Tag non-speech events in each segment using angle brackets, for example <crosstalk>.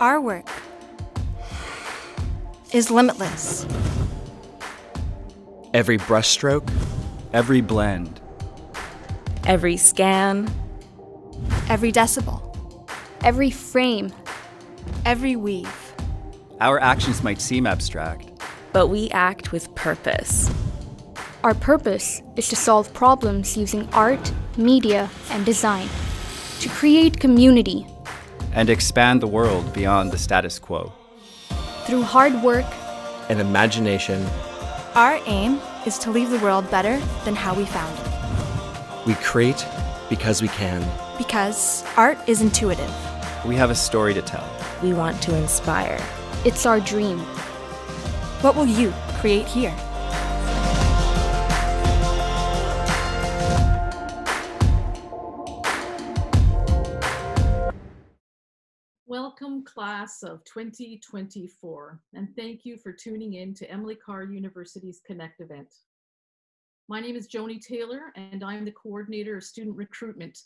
Our work is limitless. Every brushstroke, every blend, every scan, every decibel, every frame, every weave. Our actions might seem abstract, but we act with purpose. Our purpose is to solve problems using art, media, and design, to create community, and expand the world beyond the status quo. Through hard work and imagination, our aim is to leave the world better than how we found it. We create because we can. Because art is intuitive. We have a story to tell. We want to inspire. It's our dream. What will you create here? Class of 2024, and thank you for tuning in to Emily Carr University's Connect event. My name is Joni Taylor, and I'm the coordinator of student recruitment.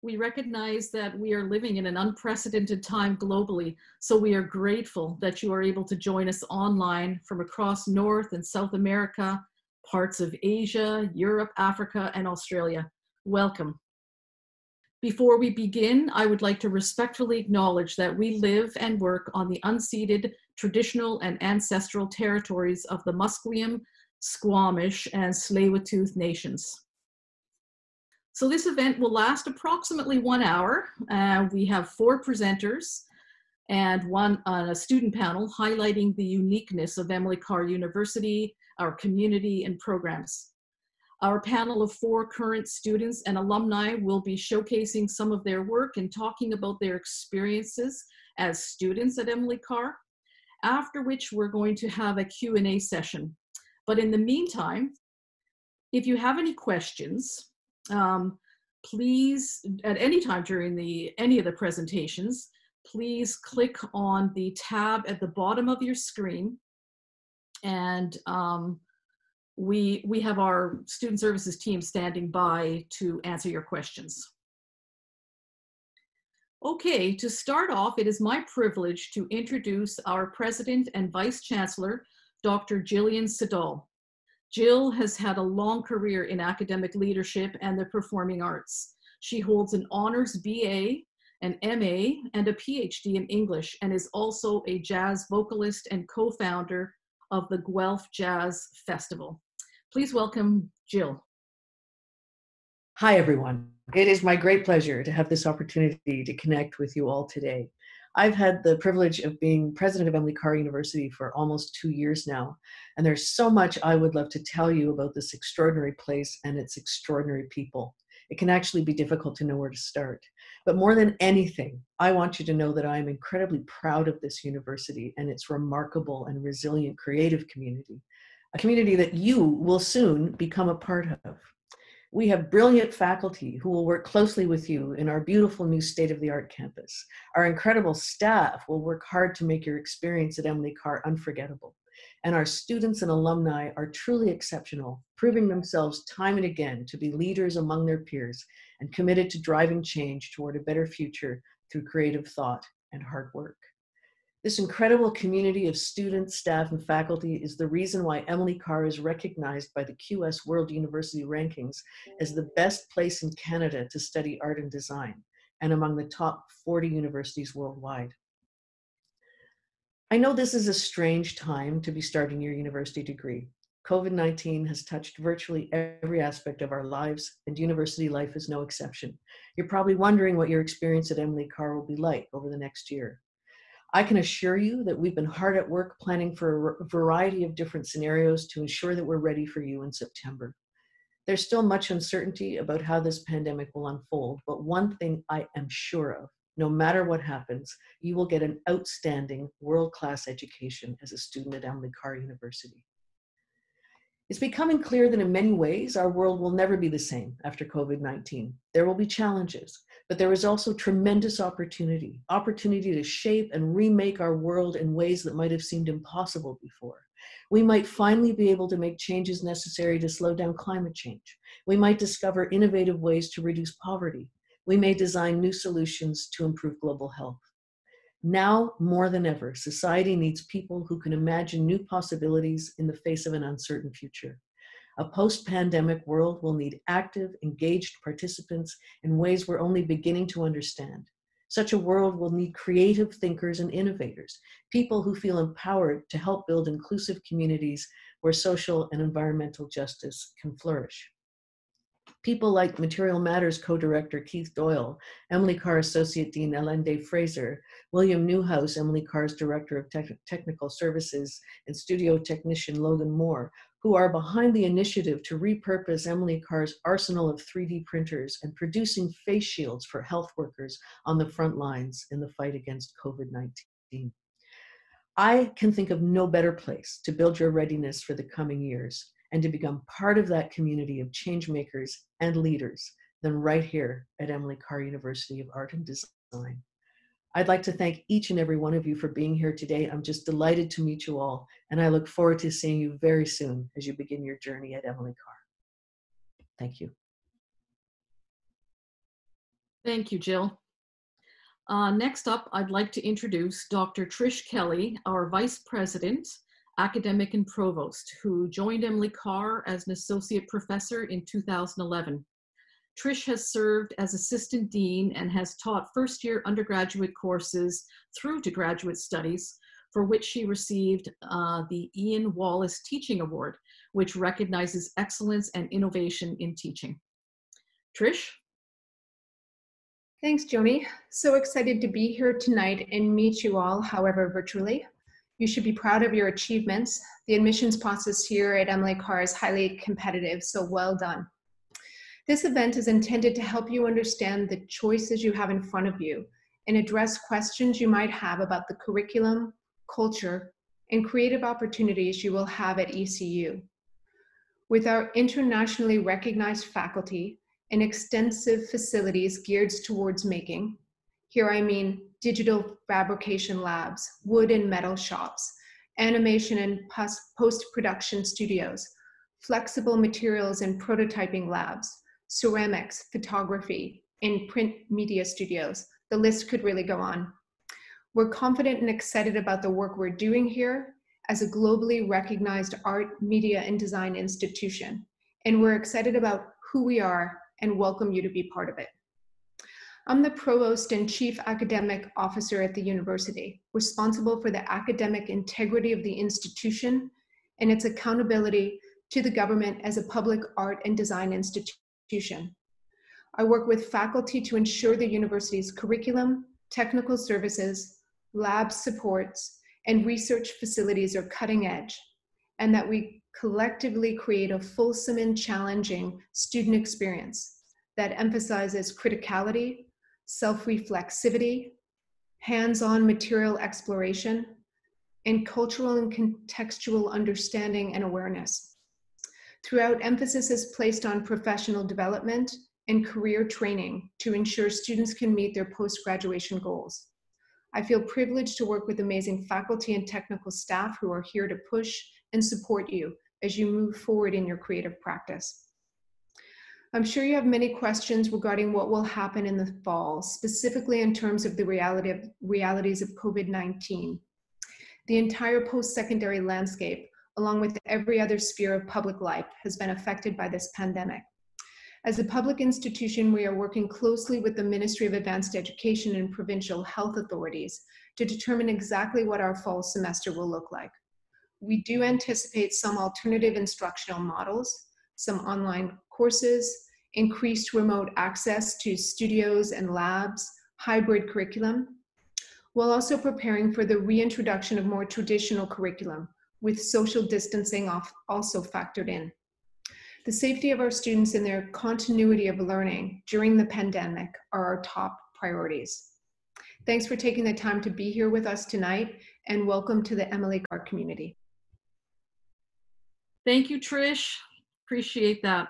We recognize that we are living in an unprecedented time globally, so we are grateful that you are able to join us online from across North and South America, parts of Asia, Europe, Africa, and Australia. Welcome. Before we begin, I would like to respectfully acknowledge that we live and work on the unceded traditional and ancestral territories of the Musqueam, Squamish, and Tsleil-Waututh nations. So this event will last approximately one hour. Uh, we have four presenters and one on a student panel highlighting the uniqueness of Emily Carr University, our community and programs. Our panel of four current students and alumni will be showcasing some of their work and talking about their experiences as students at Emily Carr, after which we're going to have a Q&A session. But in the meantime, if you have any questions, um, please, at any time during the any of the presentations, please click on the tab at the bottom of your screen and um, we, we have our student services team standing by to answer your questions. Okay, to start off, it is my privilege to introduce our President and Vice Chancellor, Dr. Gillian Siddall. Jill has had a long career in academic leadership and the performing arts. She holds an honors BA, an MA, and a PhD in English, and is also a jazz vocalist and co-founder of the Guelph Jazz Festival. Please welcome Jill. Hi, everyone. It is my great pleasure to have this opportunity to connect with you all today. I've had the privilege of being president of Emily Carr University for almost two years now, and there's so much I would love to tell you about this extraordinary place and its extraordinary people. It can actually be difficult to know where to start. But more than anything, I want you to know that I am incredibly proud of this university and its remarkable and resilient creative community, a community that you will soon become a part of. We have brilliant faculty who will work closely with you in our beautiful new state-of-the-art campus. Our incredible staff will work hard to make your experience at Emily Carr unforgettable. And our students and alumni are truly exceptional, proving themselves time and again to be leaders among their peers and committed to driving change toward a better future through creative thought and hard work. This incredible community of students, staff, and faculty is the reason why Emily Carr is recognized by the QS World University Rankings as the best place in Canada to study art and design, and among the top 40 universities worldwide. I know this is a strange time to be starting your university degree. COVID-19 has touched virtually every aspect of our lives, and university life is no exception. You're probably wondering what your experience at Emily Carr will be like over the next year. I can assure you that we've been hard at work planning for a variety of different scenarios to ensure that we're ready for you in September. There's still much uncertainty about how this pandemic will unfold, but one thing I am sure of, no matter what happens, you will get an outstanding world-class education as a student at Carr University. It's becoming clear that in many ways, our world will never be the same after COVID-19. There will be challenges, but there is also tremendous opportunity, opportunity to shape and remake our world in ways that might have seemed impossible before. We might finally be able to make changes necessary to slow down climate change. We might discover innovative ways to reduce poverty. We may design new solutions to improve global health. Now more than ever, society needs people who can imagine new possibilities in the face of an uncertain future. A post pandemic world will need active, engaged participants in ways we're only beginning to understand. Such a world will need creative thinkers and innovators, people who feel empowered to help build inclusive communities where social and environmental justice can flourish. People like Material Matters co-director Keith Doyle, Emily Carr Associate Dean Hélène Day Fraser, William Newhouse, Emily Carr's Director of Te Technical Services, and studio technician Logan Moore, who are behind the initiative to repurpose Emily Carr's arsenal of 3D printers and producing face shields for health workers on the front lines in the fight against COVID-19. I can think of no better place to build your readiness for the coming years and to become part of that community of change makers and leaders than right here at Emily Carr University of Art and Design. I'd like to thank each and every one of you for being here today. I'm just delighted to meet you all, and I look forward to seeing you very soon as you begin your journey at Emily Carr. Thank you. Thank you, Jill. Uh, next up, I'd like to introduce Dr. Trish Kelly, our Vice President, Academic and Provost, who joined Emily Carr as an Associate Professor in 2011. Trish has served as assistant dean and has taught first year undergraduate courses through to graduate studies, for which she received uh, the Ian Wallace Teaching Award, which recognizes excellence and innovation in teaching. Trish? Thanks, Joni. So excited to be here tonight and meet you all, however, virtually. You should be proud of your achievements. The admissions process here at Emily Carr is highly competitive, so well done. This event is intended to help you understand the choices you have in front of you and address questions you might have about the curriculum, culture, and creative opportunities you will have at ECU. With our internationally recognized faculty and extensive facilities geared towards making, here I mean digital fabrication labs, wood and metal shops, animation and post-production studios, flexible materials and prototyping labs, ceramics, photography, and print media studios. The list could really go on. We're confident and excited about the work we're doing here as a globally recognized art, media, and design institution. And we're excited about who we are and welcome you to be part of it. I'm the provost and chief academic officer at the university, responsible for the academic integrity of the institution and its accountability to the government as a public art and design institution. I work with faculty to ensure the university's curriculum, technical services, lab supports, and research facilities are cutting edge, and that we collectively create a fulsome and challenging student experience that emphasizes criticality, self-reflexivity, hands-on material exploration, and cultural and contextual understanding and awareness. Throughout, emphasis is placed on professional development and career training to ensure students can meet their post-graduation goals. I feel privileged to work with amazing faculty and technical staff who are here to push and support you as you move forward in your creative practice. I'm sure you have many questions regarding what will happen in the fall, specifically in terms of the reality of, realities of COVID-19. The entire post-secondary landscape along with every other sphere of public life, has been affected by this pandemic. As a public institution, we are working closely with the Ministry of Advanced Education and provincial health authorities to determine exactly what our fall semester will look like. We do anticipate some alternative instructional models, some online courses, increased remote access to studios and labs, hybrid curriculum, while also preparing for the reintroduction of more traditional curriculum, with social distancing also factored in. The safety of our students and their continuity of learning during the pandemic are our top priorities. Thanks for taking the time to be here with us tonight and welcome to the Emily Carr community. Thank you, Trish. Appreciate that.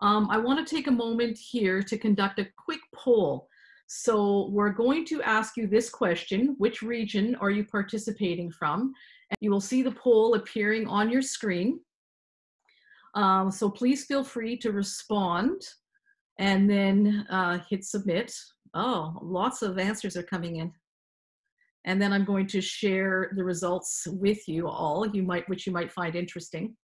Um, I want to take a moment here to conduct a quick poll. So we're going to ask you this question, which region are you participating from? And you will see the poll appearing on your screen. Um, so please feel free to respond and then uh, hit submit. Oh, lots of answers are coming in. and then I'm going to share the results with you all, you might, which you might find interesting.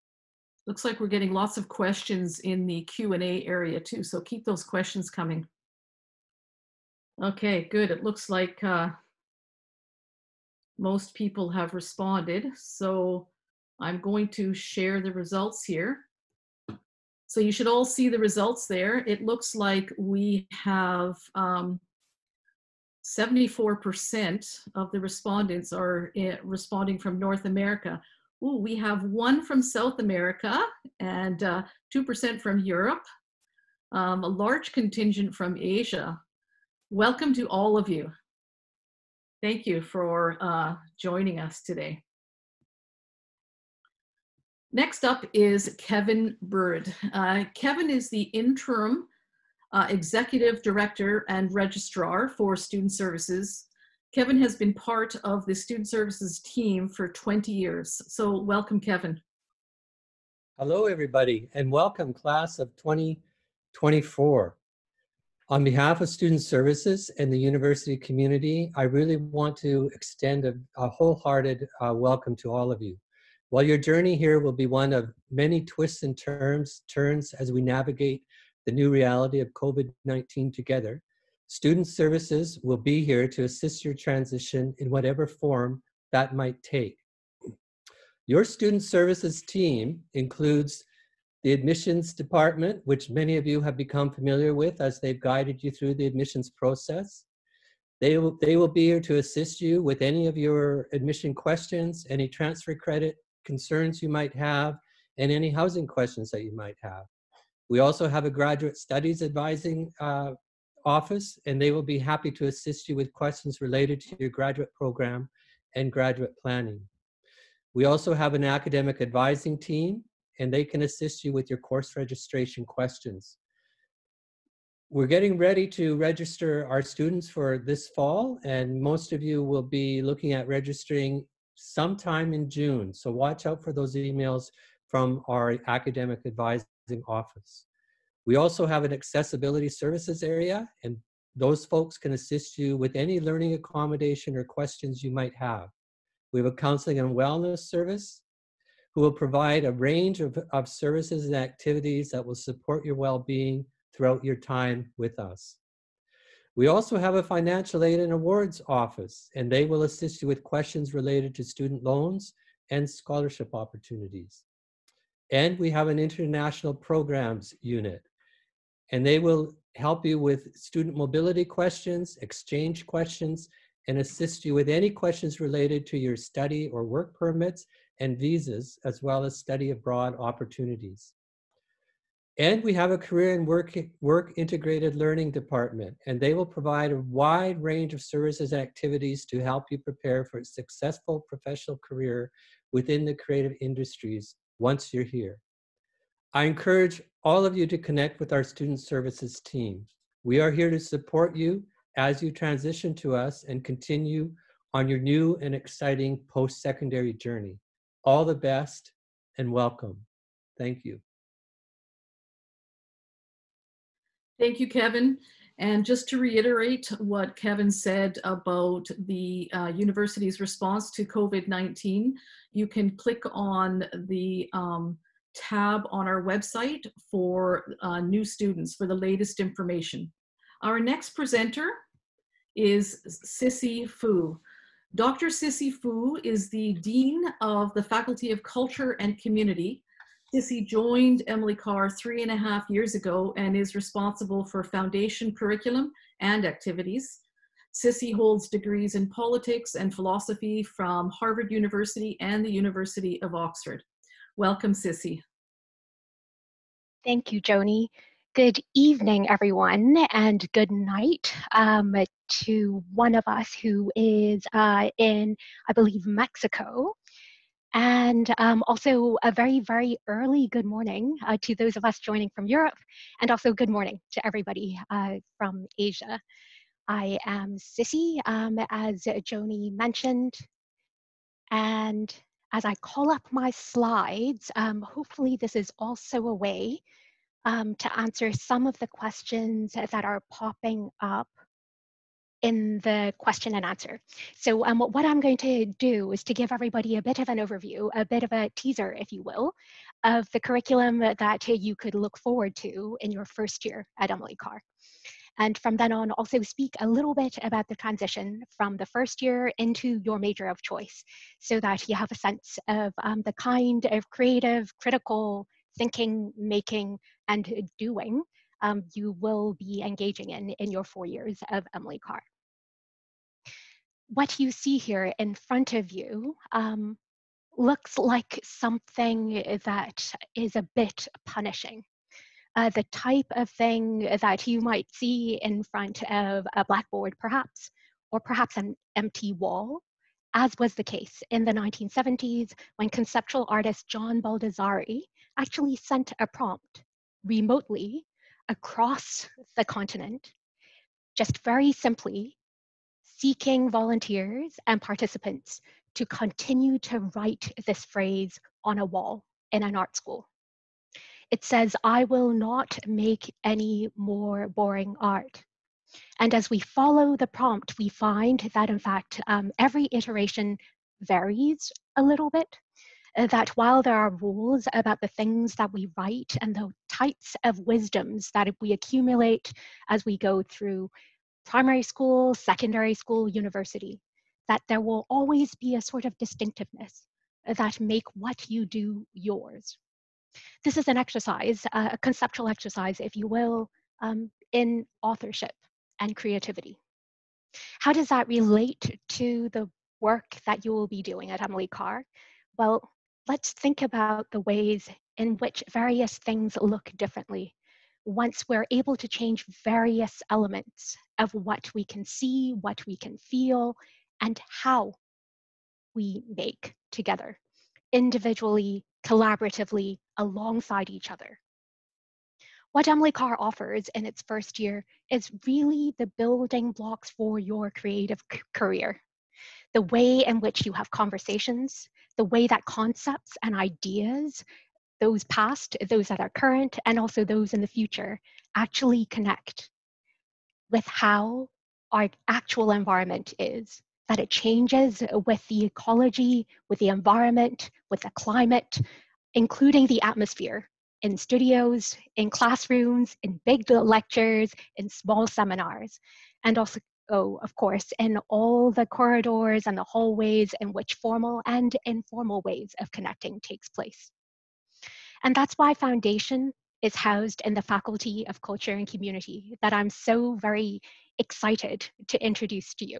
Looks like we're getting lots of questions in the Q&A area too, so keep those questions coming. Okay, good. It looks like uh, most people have responded, so I'm going to share the results here. So you should all see the results there. It looks like we have um, 74% of the respondents are uh, responding from North America. Ooh, we have one from South America and 2% uh, from Europe, um, a large contingent from Asia. Welcome to all of you. Thank you for uh, joining us today. Next up is Kevin Bird. Uh, Kevin is the interim uh, Executive Director and Registrar for Student Services. Kevin has been part of the Student Services team for 20 years. So welcome, Kevin. Hello, everybody, and welcome, class of 2024. On behalf of Student Services and the university community, I really want to extend a, a wholehearted uh, welcome to all of you. While your journey here will be one of many twists and turns, turns as we navigate the new reality of COVID-19 together, Student Services will be here to assist your transition in whatever form that might take. Your Student Services team includes the admissions department, which many of you have become familiar with as they've guided you through the admissions process. They will, they will be here to assist you with any of your admission questions, any transfer credit concerns you might have, and any housing questions that you might have. We also have a graduate studies advising uh, office, and they will be happy to assist you with questions related to your graduate program and graduate planning. We also have an academic advising team, and they can assist you with your course registration questions. We're getting ready to register our students for this fall, and most of you will be looking at registering sometime in June. So watch out for those emails from our academic advising office. We also have an accessibility services area, and those folks can assist you with any learning accommodation or questions you might have. We have a counseling and wellness service who will provide a range of, of services and activities that will support your well-being throughout your time with us. We also have a financial aid and awards office, and they will assist you with questions related to student loans and scholarship opportunities. And we have an international programs unit, and they will help you with student mobility questions, exchange questions, and assist you with any questions related to your study or work permits and visas, as well as study abroad opportunities. And we have a career and work, work integrated learning department, and they will provide a wide range of services and activities to help you prepare for a successful professional career within the creative industries once you're here. I encourage all of you to connect with our student services team. We are here to support you as you transition to us and continue on your new and exciting post-secondary journey. All the best and welcome. Thank you. Thank you, Kevin. And just to reiterate what Kevin said about the uh, university's response to COVID-19, you can click on the um, tab on our website for uh, new students for the latest information. Our next presenter is Cissie Fu. Dr. Cissie Fu is the Dean of the Faculty of Culture and Community Cissie joined Emily Carr three and a half years ago and is responsible for foundation curriculum and activities. Cissie holds degrees in politics and philosophy from Harvard University and the University of Oxford. Welcome, Cissie. Thank you, Joni. Good evening, everyone, and good night um, to one of us who is uh, in, I believe, Mexico. And um, also a very, very early good morning uh, to those of us joining from Europe, and also good morning to everybody uh, from Asia. I am Cissie, um, as Joni mentioned, and as I call up my slides, um, hopefully this is also a way um, to answer some of the questions that are popping up in the question and answer. So um, what I'm going to do is to give everybody a bit of an overview, a bit of a teaser, if you will, of the curriculum that you could look forward to in your first year at Emily Carr. And from then on, also speak a little bit about the transition from the first year into your major of choice so that you have a sense of um, the kind of creative, critical thinking, making, and doing um, you will be engaging in in your four years of Emily Carr. What you see here in front of you um, looks like something that is a bit punishing uh, the type of thing that you might see in front of a blackboard, perhaps, or perhaps an empty wall, as was the case in the 1970s when conceptual artist John Baldessari actually sent a prompt remotely across the continent, just very simply seeking volunteers and participants to continue to write this phrase on a wall in an art school it says, I will not make any more boring art. And as we follow the prompt, we find that in fact, um, every iteration varies a little bit. Uh, that while there are rules about the things that we write and the types of wisdoms that we accumulate as we go through primary school, secondary school, university, that there will always be a sort of distinctiveness that make what you do yours. This is an exercise, a conceptual exercise, if you will, um, in authorship and creativity. How does that relate to the work that you will be doing at Emily Carr? Well, let's think about the ways in which various things look differently once we're able to change various elements of what we can see, what we can feel, and how we make together, individually collaboratively alongside each other. What Emily Carr offers in its first year is really the building blocks for your creative career. The way in which you have conversations, the way that concepts and ideas, those past, those that are current, and also those in the future, actually connect with how our actual environment is that it changes with the ecology, with the environment, with the climate, including the atmosphere in studios, in classrooms, in big lectures, in small seminars, and also, oh, of course, in all the corridors and the hallways in which formal and informal ways of connecting takes place. And that's why Foundation is housed in the Faculty of Culture and Community that I'm so very excited to introduce to you.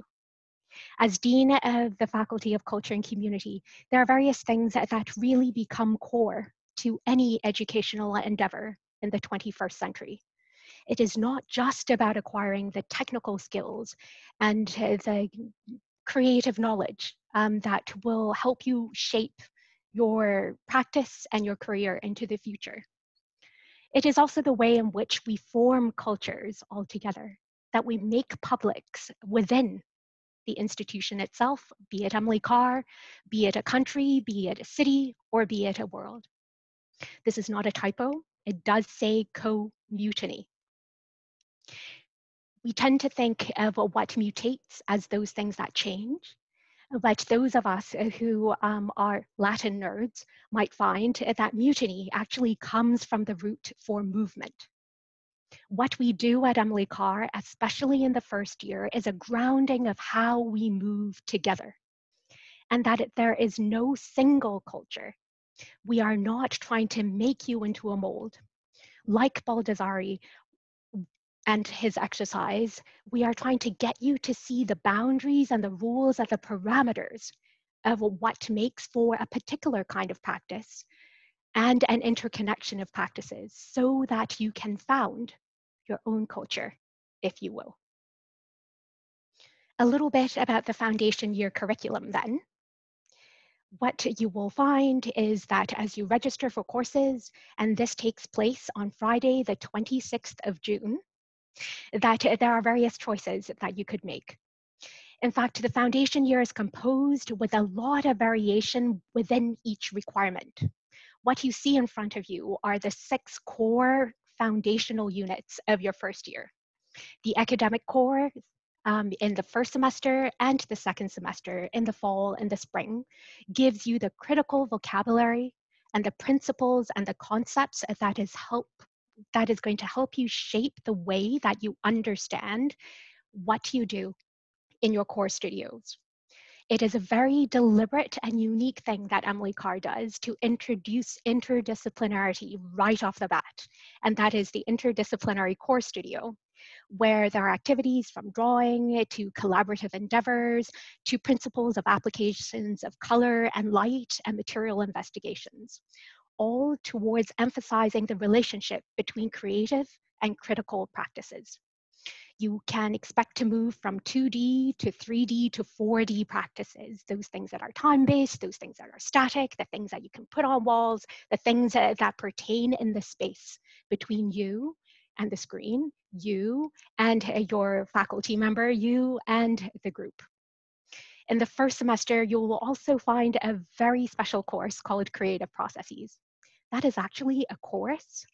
As Dean of the Faculty of Culture and Community, there are various things that, that really become core to any educational endeavor in the 21st century. It is not just about acquiring the technical skills and uh, the creative knowledge um, that will help you shape your practice and your career into the future. It is also the way in which we form cultures altogether, that we make publics within the institution itself, be it Emily Carr, be it a country, be it a city, or be it a world. This is not a typo. It does say co-mutiny. We tend to think of what mutates as those things that change, but those of us who um, are Latin nerds might find that mutiny actually comes from the root for movement what we do at Emily Carr, especially in the first year, is a grounding of how we move together. And that there is no single culture. We are not trying to make you into a mold. Like Baldessari and his exercise, we are trying to get you to see the boundaries and the rules and the parameters of what makes for a particular kind of practice and an interconnection of practices so that you can found your own culture, if you will. A little bit about the foundation year curriculum then. What you will find is that as you register for courses, and this takes place on Friday, the 26th of June, that there are various choices that you could make. In fact, the foundation year is composed with a lot of variation within each requirement. What you see in front of you are the six core foundational units of your first year. The academic core um, in the first semester and the second semester in the fall and the spring gives you the critical vocabulary and the principles and the concepts that is help that is going to help you shape the way that you understand what you do in your core studios. It is a very deliberate and unique thing that Emily Carr does to introduce interdisciplinarity right off the bat, and that is the interdisciplinary core studio, where there are activities from drawing to collaborative endeavors to principles of applications of color and light and material investigations, all towards emphasizing the relationship between creative and critical practices. You can expect to move from 2D to 3D to 4D practices, those things that are time-based, those things that are static, the things that you can put on walls, the things that, that pertain in the space between you and the screen, you and uh, your faculty member, you and the group. In the first semester, you will also find a very special course called Creative Processes. That is actually a course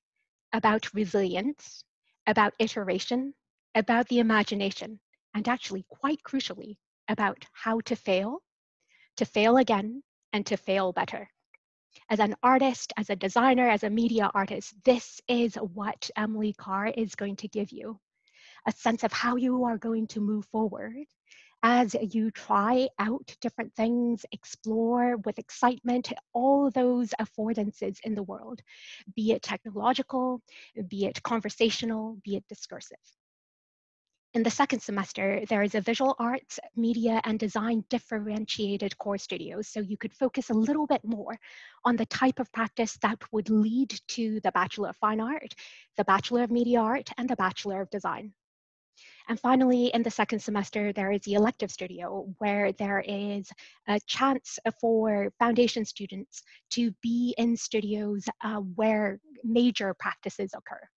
about resilience, about iteration, about the imagination, and actually, quite crucially, about how to fail, to fail again, and to fail better. As an artist, as a designer, as a media artist, this is what Emily Carr is going to give you a sense of how you are going to move forward as you try out different things, explore with excitement all those affordances in the world, be it technological, be it conversational, be it discursive. In the second semester, there is a visual arts, media, and design differentiated core studios, so you could focus a little bit more on the type of practice that would lead to the Bachelor of Fine Art, the Bachelor of Media Art, and the Bachelor of Design. And finally, in the second semester, there is the elective studio where there is a chance for foundation students to be in studios uh, where major practices occur.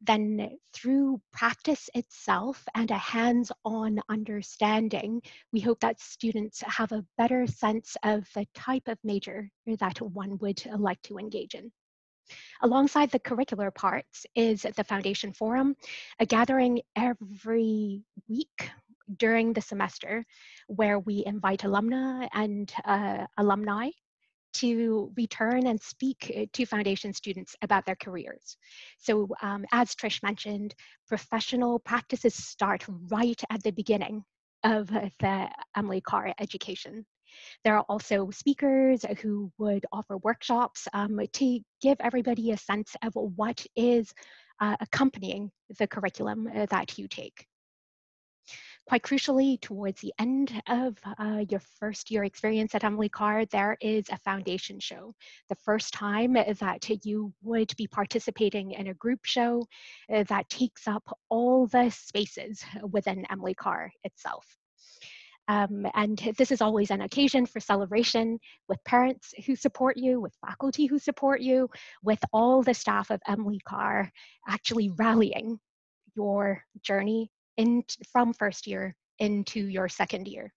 Then, through practice itself and a hands on understanding, we hope that students have a better sense of the type of major that one would like to engage in. Alongside the curricular parts is the Foundation Forum, a gathering every week during the semester where we invite alumni and uh, alumni to return and speak uh, to foundation students about their careers. So um, as Trish mentioned, professional practices start right at the beginning of the Emily Carr education. There are also speakers who would offer workshops um, to give everybody a sense of what is uh, accompanying the curriculum uh, that you take. Quite crucially, towards the end of uh, your first year experience at Emily Carr, there is a foundation show. The first time that you would be participating in a group show uh, that takes up all the spaces within Emily Carr itself. Um, and this is always an occasion for celebration with parents who support you, with faculty who support you, with all the staff of Emily Carr actually rallying your journey in, from first year into your second year.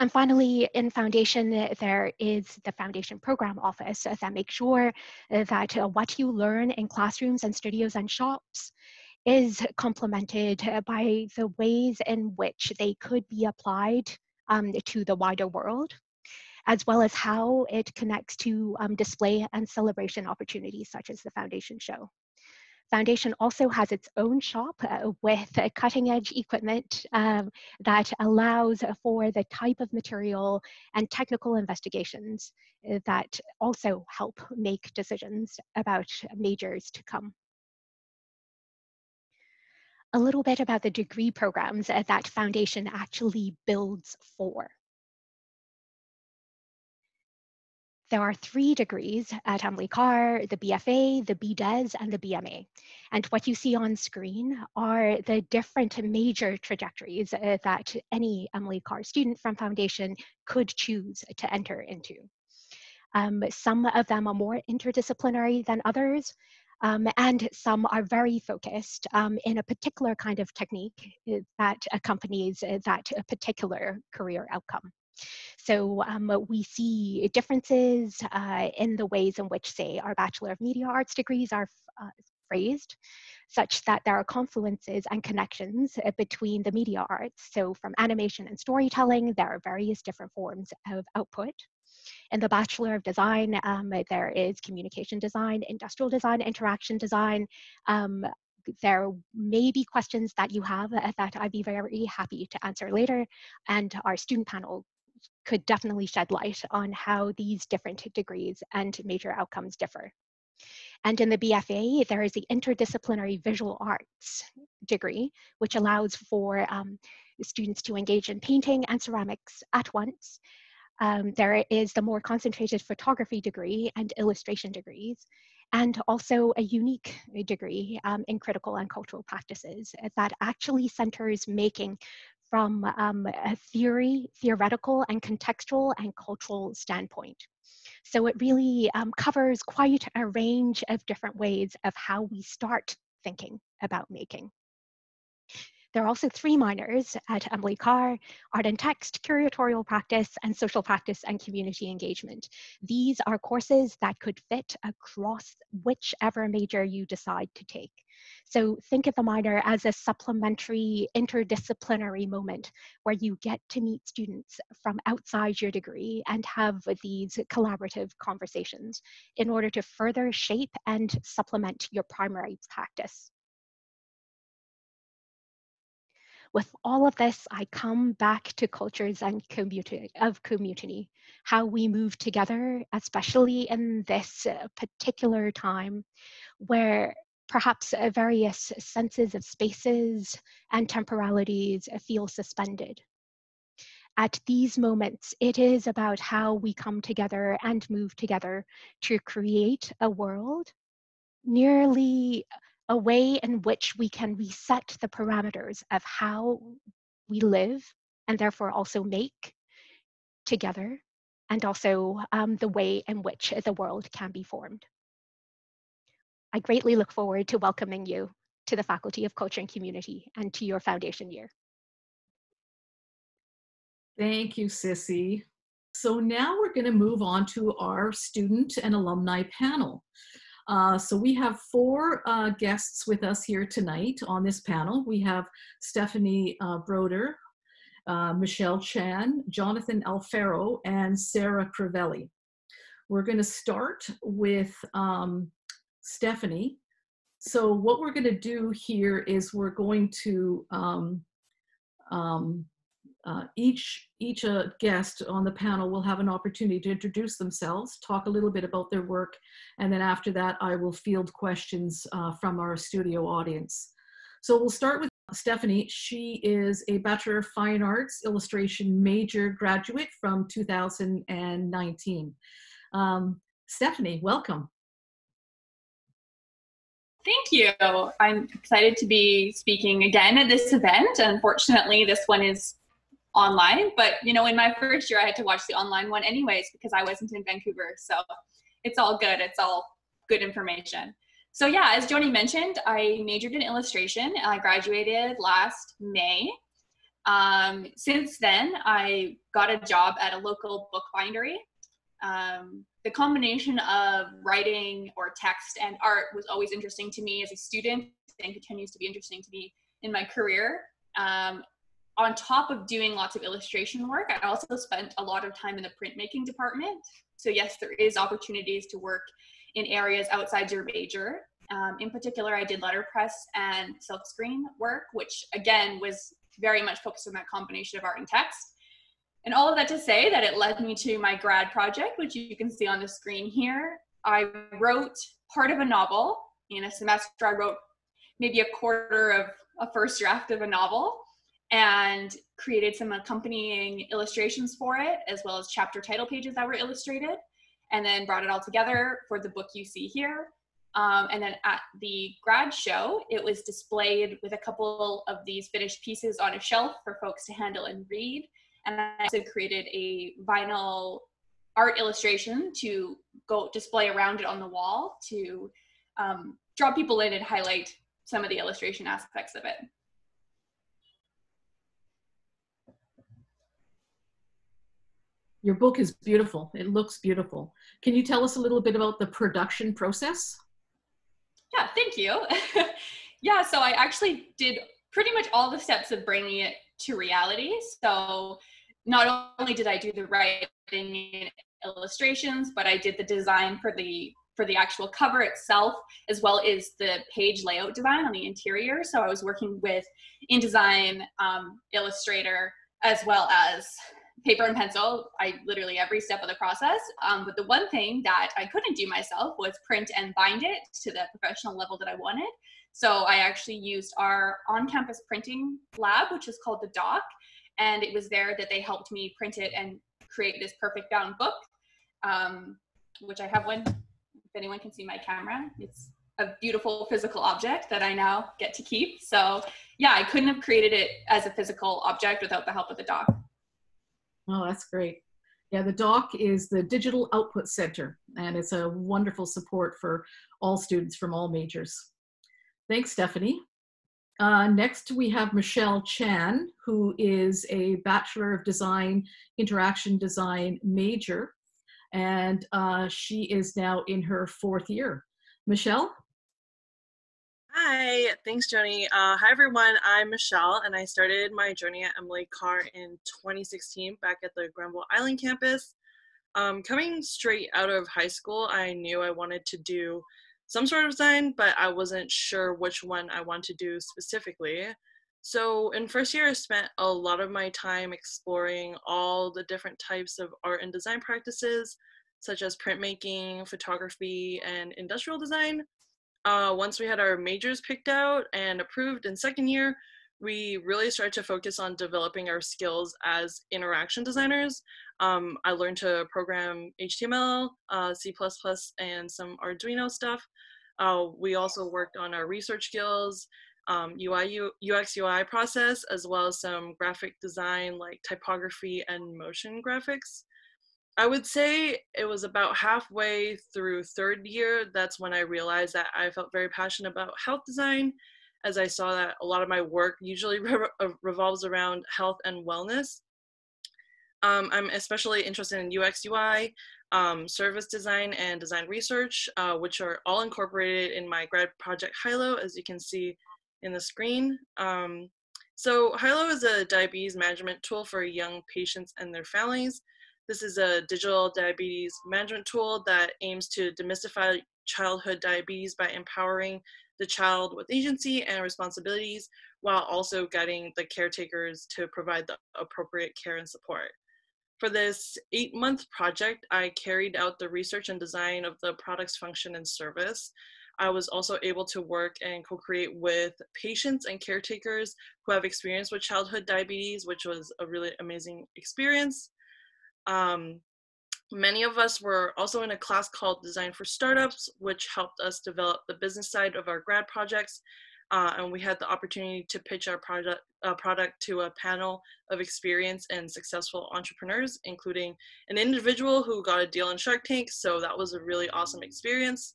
And finally, in Foundation, eh, there is the Foundation Program Office eh, that makes sure eh, that what you learn in classrooms and studios and shops is complemented by the ways in which they could be applied um, to the wider world, as well as how it connects to um, display and celebration opportunities such as the Foundation Show. Foundation also has its own shop uh, with uh, cutting edge equipment um, that allows for the type of material and technical investigations uh, that also help make decisions about majors to come a little bit about the degree programs that Foundation actually builds for. There are three degrees at Emily Carr, the BFA, the BDes, and the BMA. And what you see on screen are the different major trajectories uh, that any Emily Carr student from Foundation could choose to enter into. Um, some of them are more interdisciplinary than others, um, and some are very focused um, in a particular kind of technique uh, that accompanies uh, that particular career outcome. So um, we see differences uh, in the ways in which, say, our Bachelor of Media Arts degrees are uh, phrased, such that there are confluences and connections uh, between the media arts. So from animation and storytelling, there are various different forms of output. In the Bachelor of Design, um, there is communication design, industrial design, interaction design. Um, there may be questions that you have uh, that I'd be very happy to answer later, and our student panel could definitely shed light on how these different degrees and major outcomes differ. And in the BFA, there is the interdisciplinary visual arts degree, which allows for um, students to engage in painting and ceramics at once. Um, there is the more concentrated photography degree and illustration degrees, and also a unique degree um, in critical and cultural practices that actually centers making from um, a theory, theoretical, and contextual and cultural standpoint. So it really um, covers quite a range of different ways of how we start thinking about making. There are also three minors at Emily Carr, Art and Text, Curatorial Practice, and Social Practice and Community Engagement. These are courses that could fit across whichever major you decide to take. So think of the minor as a supplementary interdisciplinary moment where you get to meet students from outside your degree and have these collaborative conversations in order to further shape and supplement your primary practice. With all of this, I come back to cultures and community of community, how we move together, especially in this uh, particular time where perhaps uh, various senses of spaces and temporalities feel suspended. At these moments, it is about how we come together and move together to create a world nearly a way in which we can reset the parameters of how we live and therefore also make together and also um, the way in which the world can be formed. I greatly look forward to welcoming you to the Faculty of Culture and Community and to your foundation year. Thank you, Cissie. So now we're going to move on to our student and alumni panel. Uh, so we have four uh, guests with us here tonight on this panel. We have Stephanie uh, Broder, uh, Michelle Chan, Jonathan Alfaro, and Sarah Crivelli. We're going to start with um, Stephanie. So what we're going to do here is we're going to um, um, uh, each each uh, guest on the panel will have an opportunity to introduce themselves, talk a little bit about their work, and then after that I will field questions uh, from our studio audience. So we'll start with Stephanie. She is a Bachelor of Fine Arts Illustration major graduate from 2019. Um, Stephanie, welcome. Thank you. I'm excited to be speaking again at this event. Unfortunately, this one is online, but you know, in my first year, I had to watch the online one anyways because I wasn't in Vancouver. So it's all good. It's all good information. So yeah, as Joni mentioned, I majored in illustration. And I graduated last May. Um, since then, I got a job at a local book bindery. Um, the combination of writing or text and art was always interesting to me as a student and continues to be interesting to me in my career. Um, on top of doing lots of illustration work, I also spent a lot of time in the printmaking department. So yes, there is opportunities to work in areas outside your major. Um, in particular, I did letterpress and silkscreen work, which again was very much focused on that combination of art and text. And all of that to say that it led me to my grad project, which you can see on the screen here. I wrote part of a novel. In a semester, I wrote maybe a quarter of a first draft of a novel and created some accompanying illustrations for it, as well as chapter title pages that were illustrated, and then brought it all together for the book you see here. Um, and then at the grad show, it was displayed with a couple of these finished pieces on a shelf for folks to handle and read. And I also created a vinyl art illustration to go display around it on the wall to um, draw people in and highlight some of the illustration aspects of it. Your book is beautiful. It looks beautiful. Can you tell us a little bit about the production process? Yeah, thank you. <laughs> yeah, so I actually did pretty much all the steps of bringing it to reality. So not only did I do the writing and illustrations, but I did the design for the for the actual cover itself, as well as the page layout design on the interior. So I was working with InDesign, um, Illustrator, as well as paper and pencil. I literally every step of the process. Um, but the one thing that I couldn't do myself was print and bind it to the professional level that I wanted. So I actually used our on-campus printing lab, which is called the DOC. and it was there that they helped me print it and create this perfect bound book, um, which I have one If anyone can see my camera. It's a beautiful physical object that I now get to keep. So yeah, I couldn't have created it as a physical object without the help of the DOC. Oh, that's great. Yeah, the DOC is the Digital Output Center, and it's a wonderful support for all students from all majors. Thanks, Stephanie. Uh, next, we have Michelle Chan, who is a Bachelor of Design, Interaction Design major and uh, she is now in her fourth year. Michelle? Hi, thanks, Joni. Uh, hi, everyone. I'm Michelle, and I started my journey at Emily Carr in 2016 back at the Granville Island campus. Um, coming straight out of high school, I knew I wanted to do some sort of design, but I wasn't sure which one I wanted to do specifically. So in first year, I spent a lot of my time exploring all the different types of art and design practices, such as printmaking, photography, and industrial design. Uh, once we had our majors picked out and approved in second year, we really started to focus on developing our skills as interaction designers. Um, I learned to program HTML, uh, C++, and some Arduino stuff. Uh, we also worked on our research skills um, UI, UX, UI process, as well as some graphic design like typography and motion graphics. I would say it was about halfway through third year. That's when I realized that I felt very passionate about health design, as I saw that a lot of my work usually <laughs> re- uh, revolves around health and wellness. Um, I'm especially interested in UX, UI, um, service design, and design research, uh, which are all incorporated in my grad project Hilo, as you can see in the screen. Um, so Hilo is a diabetes management tool for young patients and their families. This is a digital diabetes management tool that aims to demystify childhood diabetes by empowering the child with agency and responsibilities while also guiding the caretakers to provide the appropriate care and support. For this eight month project, I carried out the research and design of the product's function and service. I was also able to work and co-create with patients and caretakers who have experience with childhood diabetes, which was a really amazing experience. Um, many of us were also in a class called Design for Startups, which helped us develop the business side of our grad projects. Uh, and we had the opportunity to pitch our product, uh, product to a panel of experienced and successful entrepreneurs, including an individual who got a deal in Shark Tank. So that was a really awesome experience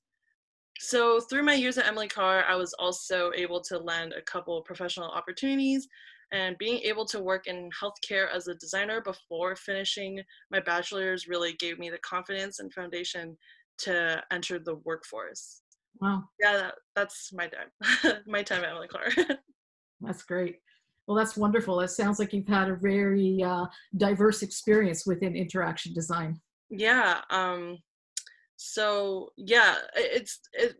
so through my years at Emily Carr, I was also able to land a couple professional opportunities and being able to work in healthcare as a designer before finishing my bachelor's really gave me the confidence and foundation to enter the workforce. Wow. Yeah, that, that's my time. <laughs> my time at Emily Clark. <laughs> that's great. Well, that's wonderful. It sounds like you've had a very uh, diverse experience within interaction design. Yeah, um, so yeah it's it,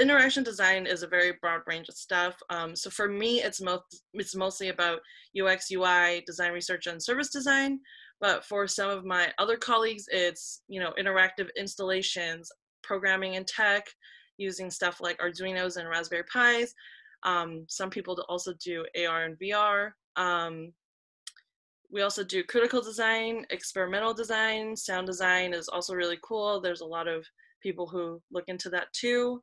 interaction design is a very broad range of stuff. Um, so for me it's most it's mostly about ux ui design research and service design. But for some of my other colleagues it's you know interactive installations programming and tech using stuff like arduinos and raspberry pis. Um, some people also do ar and vr um, we also do critical design, experimental design, sound design is also really cool. There's a lot of people who look into that too.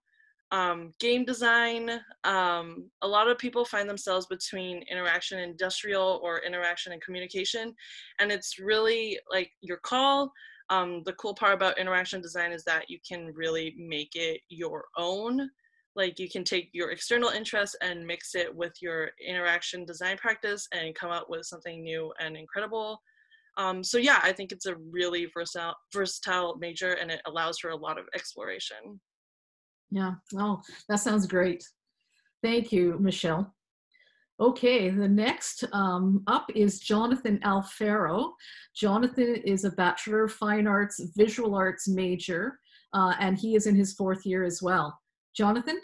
Um, game design, um, a lot of people find themselves between interaction industrial or interaction and communication. And it's really like your call. Um, the cool part about interaction design is that you can really make it your own like you can take your external interests and mix it with your interaction design practice and come up with something new and incredible um, so yeah i think it's a really versatile versatile major and it allows for a lot of exploration Yeah, well, that sounds great. Thank you, Michelle. Okay, the next um, up is Jonathan Alfaro. Jonathan is a Bachelor of Fine Arts, Visual Arts major, uh, and he is in his fourth year as well. Jonathan?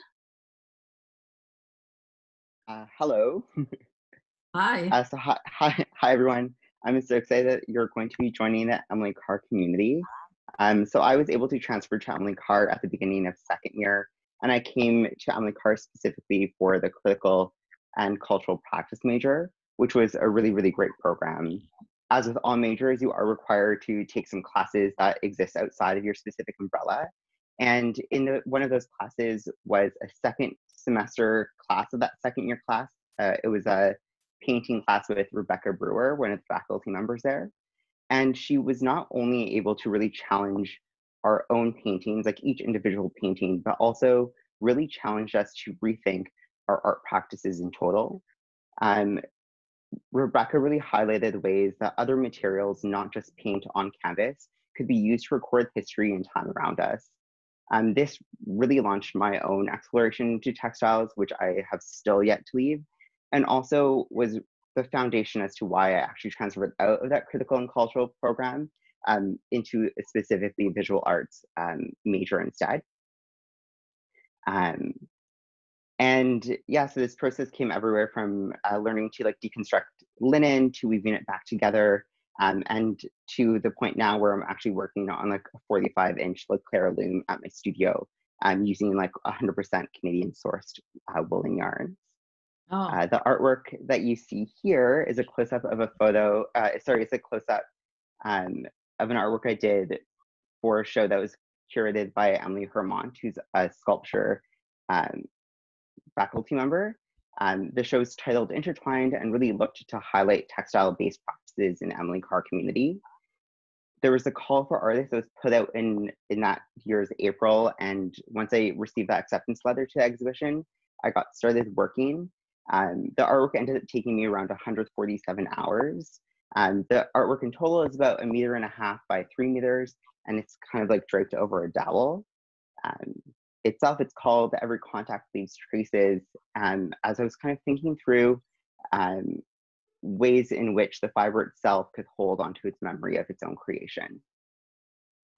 Uh, hello. <laughs> Hi. Uh, so hi, hi, hi, everyone. I'm so excited that you're going to be joining the Emily Carr community. Um, so I was able to transfer to Carr at the beginning of second year, and I came to Carr specifically for the critical and cultural practice major, which was a really, really great program. As with all majors, you are required to take some classes that exist outside of your specific umbrella. And in the, one of those classes was a second semester class of that second year class. Uh, it was a painting class with Rebecca Brewer, one of the faculty members there. And she was not only able to really challenge our own paintings, like each individual painting, but also really challenged us to rethink our art practices in total. Um, Rebecca really highlighted ways that other materials, not just paint on canvas, could be used to record history and time around us. Um, this really launched my own exploration into textiles, which I have still yet to leave, and also was the foundation as to why I actually transferred out of that critical and cultural program um, into specifically visual arts um, major instead. Um, and yeah, so this process came everywhere from uh, learning to like deconstruct linen to weaving it back together, um, and to the point now where I'm actually working on like a 45 inch Leclerc loom at my studio, um, using like 100% Canadian sourced uh, woolen yarns. Oh. Uh, the artwork that you see here is a close up of a photo. Uh, sorry, it's a close up um, of an artwork I did for a show that was curated by Emily Hermant, who's a sculpture um, faculty member. Um, the show is titled Intertwined and really looked to highlight textile-based practices in Emily Carr community. There was a call for artists that was put out in, in that year's April, and once I received that acceptance letter to the exhibition, I got started working. Um, the artwork ended up taking me around 147 hours. Um, the artwork in total is about a meter and a half by three meters, and it's kind of like draped over a dowel. Um, itself, it's called Every Contact Leaves Traces. Um, as I was kind of thinking through um, ways in which the fiber itself could hold onto its memory of its own creation.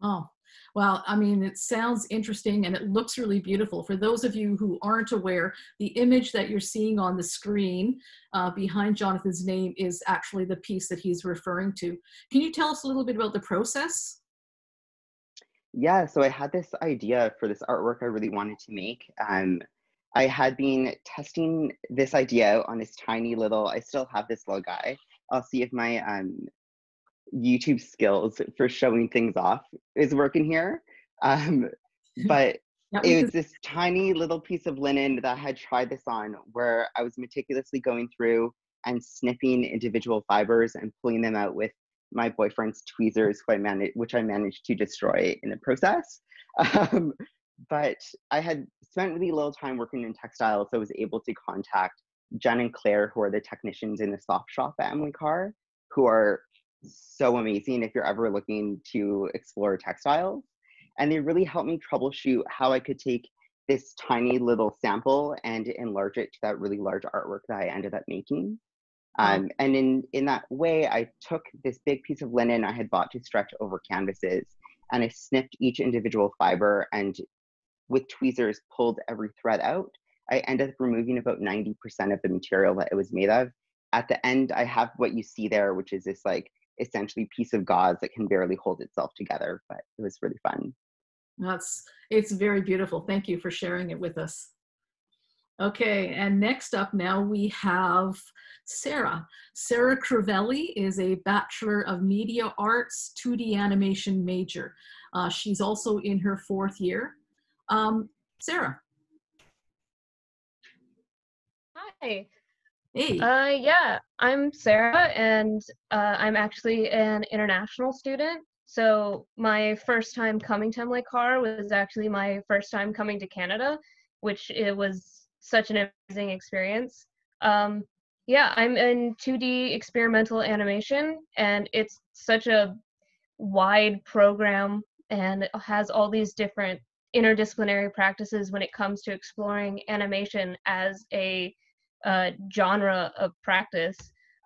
Oh, well, I mean, it sounds interesting and it looks really beautiful. For those of you who aren't aware, the image that you're seeing on the screen uh, behind Jonathan's name is actually the piece that he's referring to. Can you tell us a little bit about the process? Yeah, so I had this idea for this artwork I really wanted to make. Um, I had been testing this idea on this tiny little, I still have this little guy. I'll see if my um, YouTube skills for showing things off is working here. Um, <laughs> but it was this tiny little piece of linen that I had tried this on where I was meticulously going through and snipping individual fibers and pulling them out with my boyfriend's tweezers, who I managed, which I managed to destroy in the process. <laughs> Um, but I had spent really little time working in textiles, so I was able to contact Jen and Claire, who are the technicians in the soft shop at Emily Carr, who are so amazing if you're ever looking to explore textiles. And they really helped me troubleshoot how I could take this tiny little sample and enlarge it to that really large artwork that I ended up making. Um, and in, in that way, I took this big piece of linen I had bought to stretch over canvases and I snipped each individual fiber and with tweezers pulled every thread out. I ended up removing about 90% of the material that it was made of. At the end, I have what you see there, which is this like essentially piece of gauze that can barely hold itself together, but it was really fun. That's, it's very beautiful. Thank you for sharing it with us. Okay, and next up now we have Sarah. Sarah Crivelli is a Bachelor of Media Arts 2D animation major. Uh, she's also in her fourth year. Um, Sarah. Hi. Hey. Uh, yeah, I'm Sarah, and uh, I'm actually an international student. So my first time coming to Emily Carr was actually my first time coming to Canada, which it was such an amazing experience. Um, yeah, I'm in 2D experimental animation, and it's such a wide program and it has all these different interdisciplinary practices when it comes to exploring animation as a uh, genre of practice.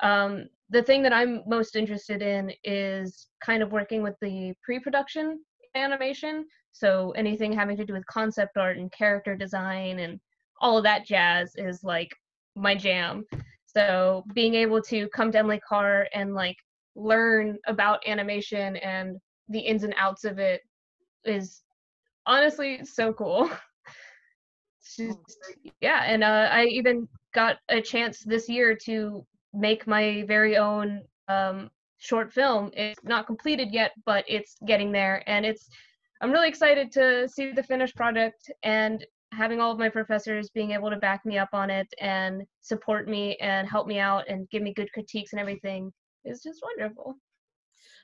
Um, the thing that I'm most interested in is kind of working with the pre-production animation. So anything having to do with concept art and character design and all of that jazz is like my jam. So being able to come to Emily Carr and like learn about animation and the ins and outs of it is honestly so cool. <laughs> Just, yeah, and uh, I even got a chance this year to make my very own um, short film. It's not completed yet, but it's getting there, and it's. I'm really excited to see the finished product and having all of my professors being able to back me up on it and support me and help me out and give me good critiques and everything is just wonderful.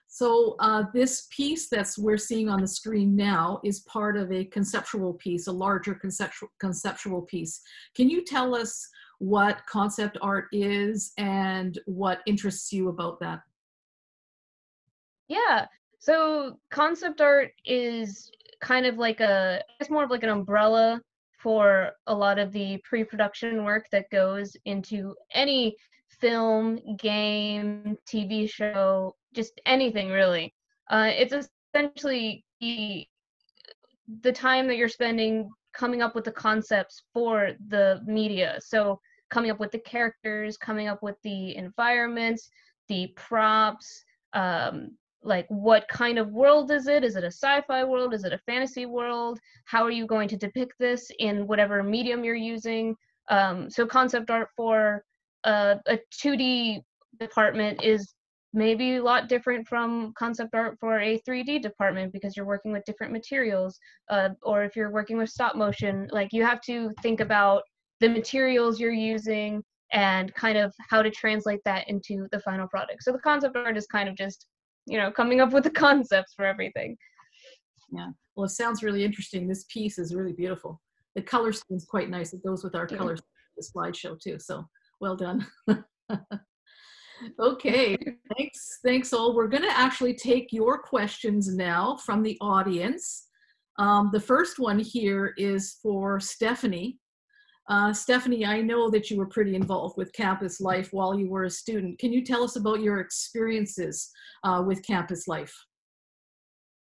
So uh, this piece that's we're seeing on the screen now is part of a conceptual piece, a larger conceptual conceptual piece. Can you tell us what concept art is and what interests you about that? Yeah. So concept art is kind of like a it's more of like an umbrella for a lot of the pre-production work that goes into any film, game, TV show, just anything really. Uh, it's essentially the, the time that you're spending coming up with the concepts for the media. So coming up with the characters, coming up with the environments, the props, um, like what kind of world is it? Is it a sci-fi world? Is it a fantasy world? How are you going to depict this in whatever medium you're using? Um, so concept art for uh, a 2D department is maybe a lot different from concept art for a 3D department because you're working with different materials. Uh, or if you're working with stop motion, like you have to think about the materials you're using and kind of how to translate that into the final product. So the concept art is kind of just, you know, coming up with the <laughs> concepts for everything. Yeah. Well, it sounds really interesting. This piece is really beautiful. The color scheme is quite nice. It goes with our yeah. color the slideshow too. So well done. <laughs> okay, <laughs> thanks. Thanks all. We're going to actually take your questions now from the audience. Um, the first one here is for Stephanie. Uh, Stephanie, I know that you were pretty involved with campus life while you were a student. Can you tell us about your experiences uh, with campus life?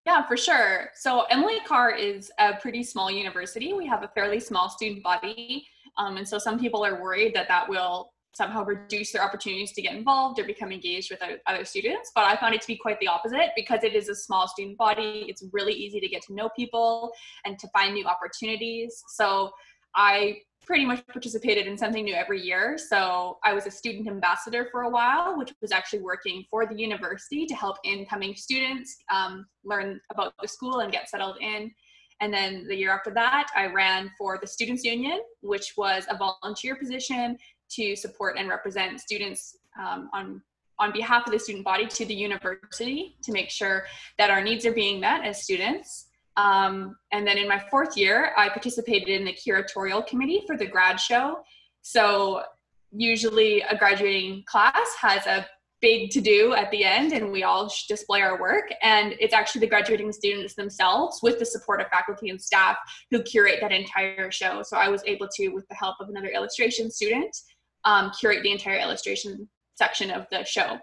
Yeah, for sure. So Emily Carr is a pretty small university. We have a fairly small student body. Um, and so some people are worried that that will somehow reduce their opportunities to get involved or become engaged with other students. But I found it to be quite the opposite because it is a small student body. It's really easy to get to know people and to find new opportunities. So I pretty much participated in something new every year. So I was a student ambassador for a while, which was actually working for the university to help incoming students um, learn about the school and get settled in. And then the year after that, I ran for the Students Union, which was a volunteer position to support and represent students um, on on behalf of the student body to the university to make sure that our needs are being met as students. Um, and then in my fourth year, I participated in the curatorial committee for the grad show. So usually a graduating class has a big to do at the end and we all display our work and it's actually the graduating students themselves with the support of faculty and staff who curate that entire show so i was able to with the help of another illustration student um, curate the entire illustration section of the show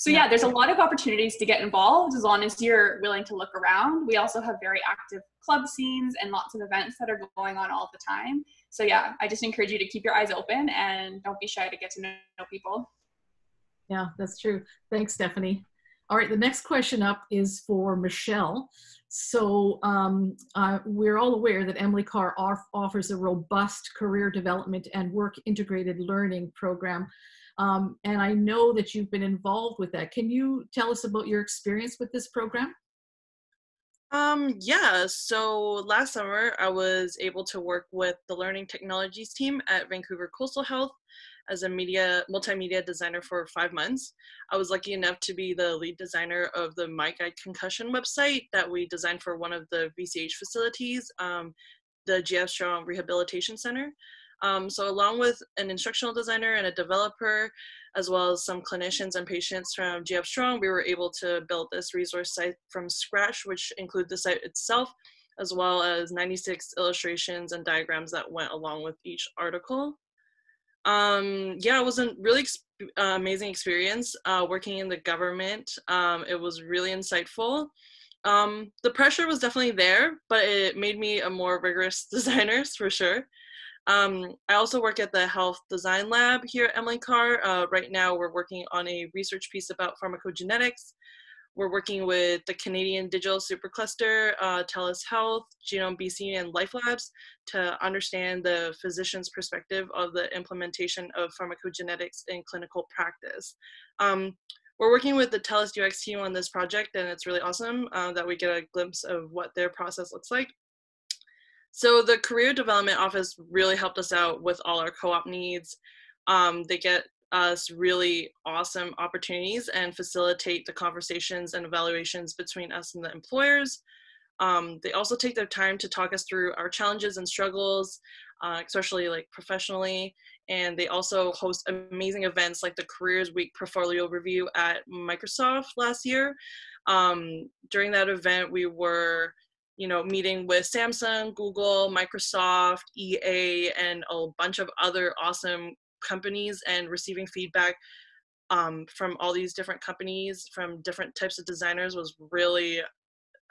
so yeah, there's a lot of opportunities to get involved as long as you're willing to look around. We also have very active club scenes and lots of events that are going on all the time. So yeah, I just encourage you to keep your eyes open and don't be shy to get to know people. Yeah, that's true. Thanks, Stephanie. All right, the next question up is for Michelle. So um, uh, we're all aware that Emily Carr off offers a robust career development and work integrated learning program um, and I know that you've been involved with that. Can you tell us about your experience with this program? Um, yeah, so last summer I was able to work with the Learning Technologies team at Vancouver Coastal Health as a media multimedia designer for five months. I was lucky enough to be the lead designer of the My Guide Concussion website that we designed for one of the VCH facilities, um, the GF Strong Rehabilitation Center. Um, so along with an instructional designer and a developer, as well as some clinicians and patients from GF Strong, we were able to build this resource site from scratch, which include the site itself, as well as 96 illustrations and diagrams that went along with each article. Um, yeah, it was a really ex- uh, amazing experience uh, working in the government. Um, it was really insightful. Um, the pressure was definitely there, but it made me a more rigorous <laughs> designer for sure. Um, I also work at the Health Design Lab here at Emily Carr. Uh, right now, we're working on a research piece about pharmacogenetics. We're working with the Canadian Digital Supercluster, uh, TELUS Health, Genome BC, and LifeLabs to understand the physician's perspective of the implementation of pharmacogenetics in clinical practice. Um, we're working with the TELUS UX team on this project, and it's really awesome uh, that we get a glimpse of what their process looks like. So the career development office really helped us out with all our co-op needs. Um, they get us really awesome opportunities and facilitate the conversations and evaluations between us and the employers. Um, they also take their time to talk us through our challenges and struggles, uh, especially like professionally. And they also host amazing events like the Careers Week Portfolio Review at Microsoft last year. Um, during that event, we were you know, meeting with Samsung, Google, Microsoft, EA, and a bunch of other awesome companies and receiving feedback um, from all these different companies from different types of designers was really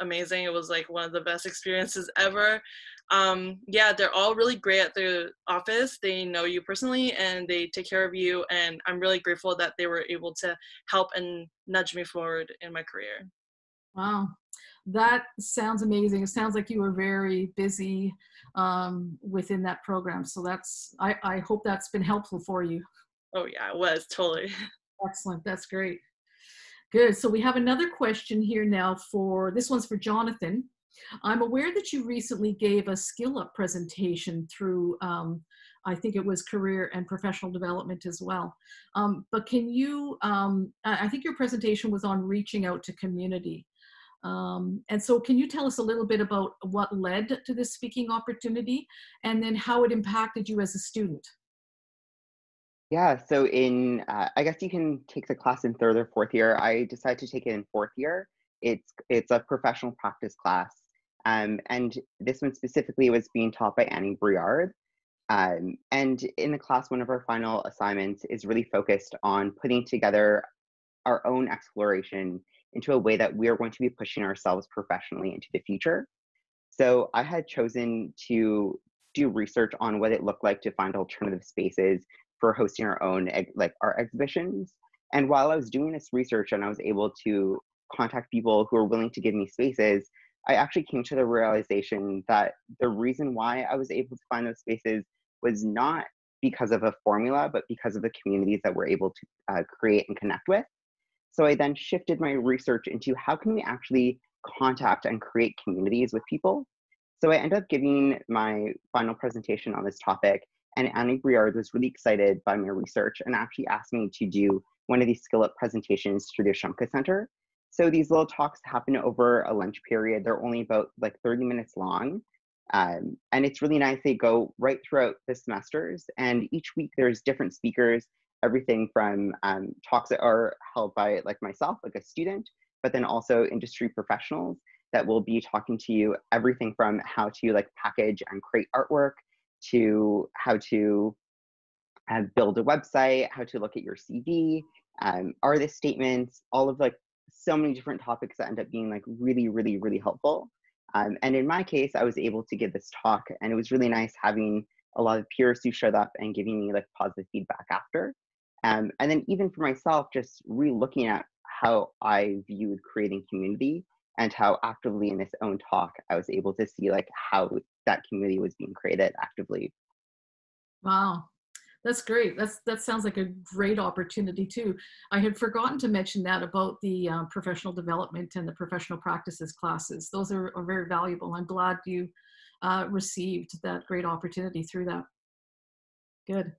amazing. It was like one of the best <laughs> experiences ever. Um, yeah, they're all really great at the office. They know you personally and they take care of you. And I'm really grateful that they were able to help and nudge me forward in my career. Wow, that sounds amazing. It sounds like you were very busy um, within that program. So that's, I, I hope that's been helpful for you. Oh yeah, it was totally. <laughs> Excellent, that's great. Good, so we have another question here now for, this one's for Jonathan. I'm aware that you recently gave a skill up presentation through, um, I think it was career and professional development as well. Um, but can you, um, I think your presentation was on reaching out to community. Um, and so can you tell us a little bit about what led to this speaking opportunity and then how it impacted you as a student? Yeah, so in, uh, I guess you can take the class in third or fourth year. I decided to take it in fourth year. It's, it's a professional practice class. Um, and this one specifically was being taught by Annie Briard. Um, and in the class, one of our final assignments is really focused on putting together our own exploration into a way that we are going to be pushing ourselves professionally into the future. So I had chosen to do research on what it looked like to find alternative spaces for hosting our own like our exhibitions. And while I was doing this research and I was able to contact people who were willing to give me spaces, I actually came to the realization that the reason why I was able to find those spaces was not because of a formula, but because of the communities that we're able to uh, create and connect with. So I then shifted my research into how can we actually contact and create communities with people. So I ended up giving my final presentation on this topic, and Annie Briard was really excited by my research and actually asked me to do one of these skill up presentations through the Shumka Center. So these little talks happen over a lunch period. They're only about like 30 minutes long. Um, and it's really nice. They go right throughout the semesters, and each week there's different speakers everything from um, talks that are held by like myself, like a student, but then also industry professionals that will be talking to you everything from how to like package and create artwork to how to uh, build a website, how to look at your CV, um, artist statements, all of like so many different topics that end up being like really, really, really helpful. Um, and in my case, I was able to give this talk, and it was really nice having a lot of peers who showed up and giving me like positive feedback after. Um, and then even for myself, just re-looking at how I viewed creating community and how actively in this own talk, I was able to see like how that community was being created actively. Wow. That's great. That's that sounds like a great opportunity too. I had forgotten to mention that about the uh, professional development and the professional practices classes. Those are, are very valuable. I'm glad you uh, received that great opportunity through that. Good.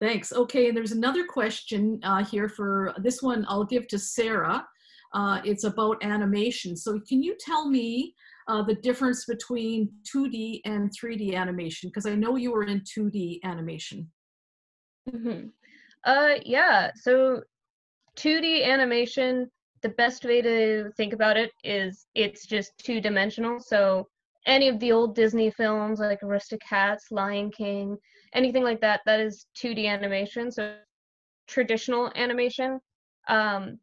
Thanks. Okay, and there's another question uh, here for this one I'll give to Sarah. Uh, it's about animation. So can you tell me uh, the difference between 2D and 3D animation? Because I know you were in 2D animation. Mm-hmm. Uh, yeah, so 2D animation, the best way to think about it is it's just two dimensional. So any of the old Disney films like Aristocats, Lion King, anything like that, that is 2D animation, so traditional animation. Um,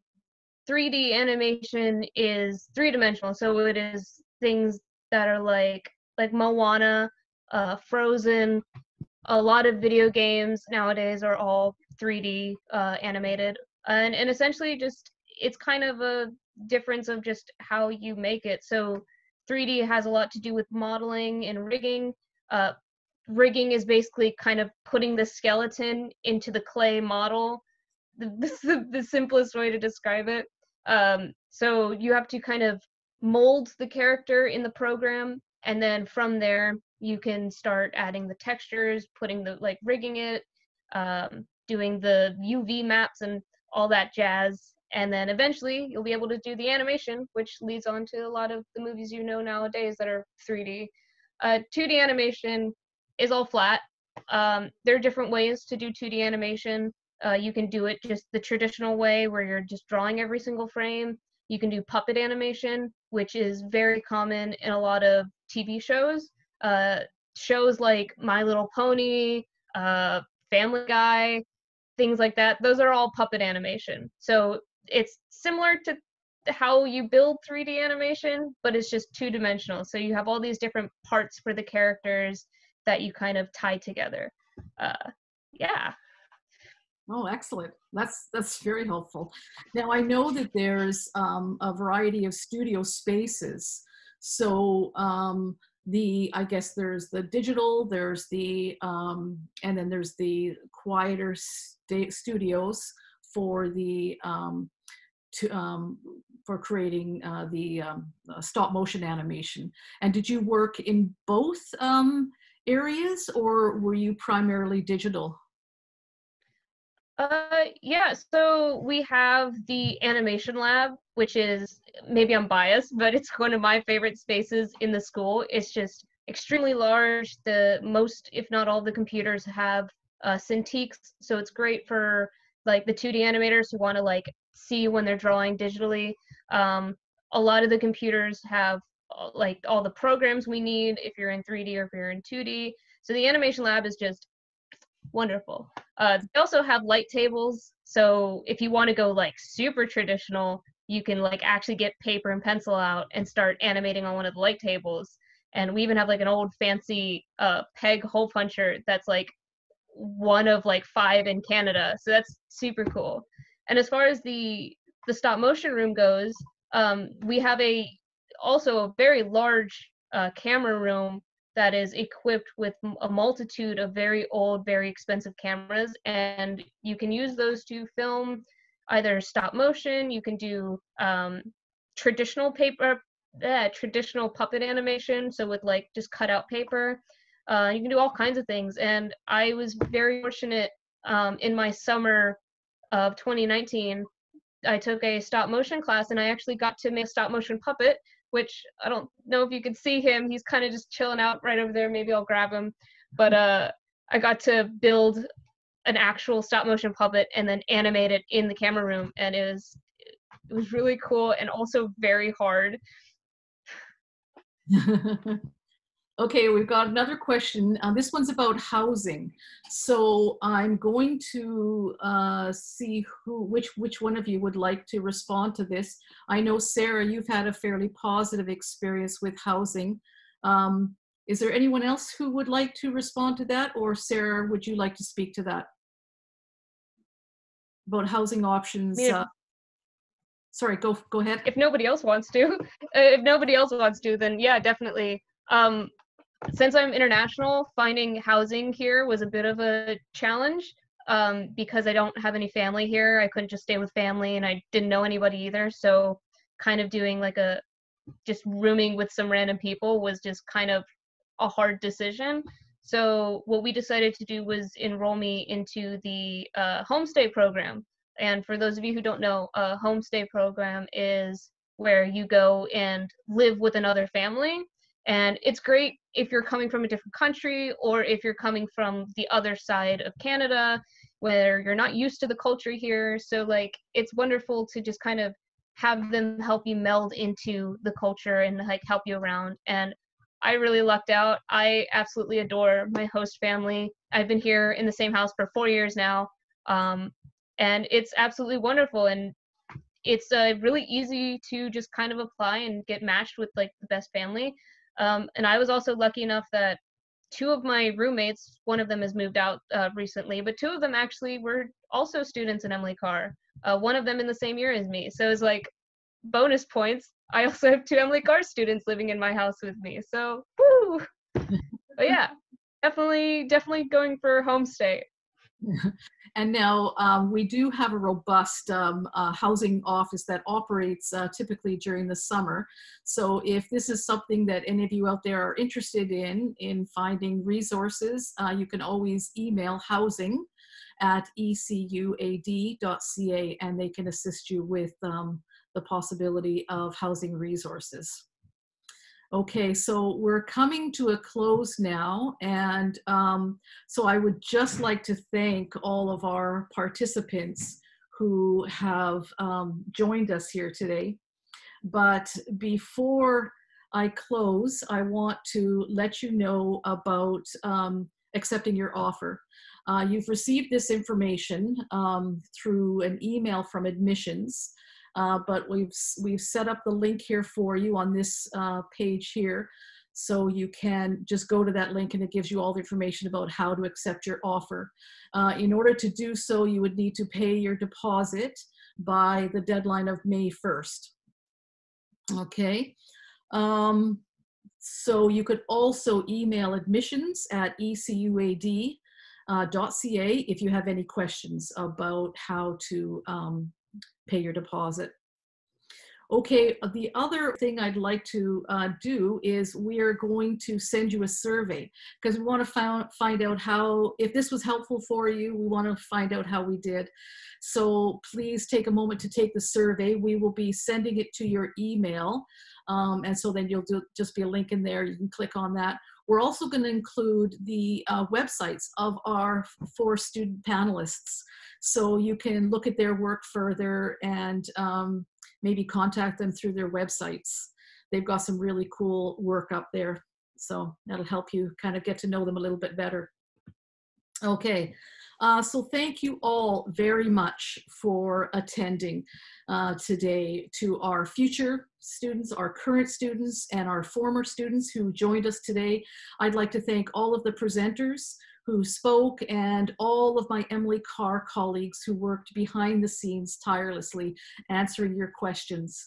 3D animation is three dimensional, so it is things that are like like Moana, uh, Frozen. A lot of video games nowadays are all 3D uh, animated, and and essentially just it's kind of a difference of just how you make it. So 3D has a lot to do with modeling and rigging. Uh, rigging is basically kind of putting the skeleton into the clay model. <laughs> This is the, simplest way to describe it. Um, so you have to kind of mold the character in the program, and then from there you can start adding the textures, putting the like rigging it, um, doing the UV maps and all that jazz. And then eventually you'll be able to do the animation, which leads on to a lot of the movies you know nowadays that are 3D. Uh, 2D animation is all flat. Um, there are different ways to do 2D animation. Uh, you can do it just the traditional way where you're just drawing every single frame. You can do puppet animation, which is very common in a lot of TV shows. Uh, shows like My Little Pony, uh, Family Guy, things like that. Those are all puppet animation. So it's similar to how you build 3D animation, but it's just two dimensional. So you have all these different parts for the characters that you kind of tie together. Uh, yeah. Oh, excellent. That's that's very helpful. Now I know that there's um, a variety of studio spaces. So um, the I guess there's the digital, there's the um, and then there's the quieter st- studios for the um, to um, for creating uh, the um, uh, stop motion animation. And did you work in both um, areas, or were you primarily digital? Uh, yeah, so we have the animation lab, which is maybe I'm biased, but it's <laughs> one of my favorite spaces in the school. It's just extremely large. The most, if not all, the computers have uh, Cintiqs, so it's great for like the 2D animators who want to like see when they're drawing digitally. Um, a lot of the computers have uh, like all the programs we need if you're in 3D or if you're in 2D. So the animation lab is just wonderful. Uh, they also have light tables. So if you want to go like super traditional, you can like actually get paper and pencil out and start animating on one of the light tables. And we even have like an old fancy uh, peg hole puncher that's like one of like five in Canada. So that's super cool. And as far as the the stop motion room goes, um, we have a also a very large uh, camera room that is equipped with a multitude of very old, very expensive cameras, and you can use those to film either stop motion. You can do um, traditional paper, uh, traditional puppet animation, so with like just cut out paper. Uh, you can do all kinds of things. And I was very fortunate um, in my summer of 2019. I took a stop motion class and I actually got to make a stop motion puppet, which I don't know if you could see him. He's kind of just chilling out right over there. Maybe I'll grab him. But uh, I got to build an actual stop motion puppet and then animate it in the camera room. And it was, it was really cool and also very hard. <laughs> Okay, we've got another question. Uh, this one's about housing. So I'm going to uh, see who, which, which one of you would like to respond to this. I know Sarah, you've had a fairly positive experience with housing. Um, is there anyone else who would like to respond to that, or Sarah, would you like to speak to that about housing options? Yeah. Uh, sorry, go go ahead. If nobody else wants to, <laughs> if nobody else wants to, then yeah, definitely. Um, since I'm international, finding housing here was a bit of a challenge um, because I don't have any family here. I couldn't just stay with family, and I didn't know anybody either. So, kind of doing like a just rooming with some random people was just kind of a hard decision. So, what we decided to do was enroll me into the uh, homestay program. And for those of you who don't know, a homestay program is where you go and live with another family and it's great if you're coming from a different country or if you're coming from the other side of Canada where you're not used to the culture here. So, like, it's wonderful to just kind of have them help you meld into the culture and like help you around. And I really lucked out. I absolutely adore my host family. I've been here in the same house for four years now, um, and it's absolutely wonderful. And it's uh, really easy to just kind of apply and get matched with like the best family. Um, and I was also lucky enough that two of my roommates, one of them has moved out uh, recently, but two of them actually were also students in Emily Carr. Uh, one of them in the same year as me. So it's like bonus points. I also have two Emily Carr students living in my house with me. So, woo! but yeah, definitely, definitely going for homestay. <laughs> And now um, we do have a robust um, uh, housing office that operates uh, typically during the summer. So if this is something that any of you out there are interested in, in finding resources, uh, you can always email housing at ecuad.ca and they can assist you with um, the possibility of housing resources. Okay, so we're coming to a close now, and um, so I would just like to thank all of our participants who have um, joined us here today. But before I close, I want to let you know about um, accepting your offer. Uh, you've received this information um, through an email from admissions. Uh, but we've, we've set up the link here for you on this uh, page here. So you can just go to that link and it gives you all the information about how to accept your offer. Uh, in order to do so, you would need to pay your deposit by the deadline of May 1st. Okay. Um, so you could also email admissions at ecuad.ca uh, if you have any questions about how to um, pay your deposit. Okay, the other thing I'd like to uh, do is we are going to send you a survey because we want to find, find out how, if this was helpful for you, we want to find out how we did. So please take a moment to take the survey. We will be sending it to your email. Um, and so then you'll do, just be a link in there. You can click on that. We're also going to include the uh, websites of our four student panelists. So you can look at their work further and um, maybe contact them through their websites. They've got some really cool work up there. So that'll help you kind of get to know them a little bit better. Okay, uh, so thank you all very much for attending uh, today to our future students, our current students, and our former students who joined us today. I'd like to thank all of the presenters who spoke and all of my Emily Carr colleagues who worked behind the scenes tirelessly answering your questions.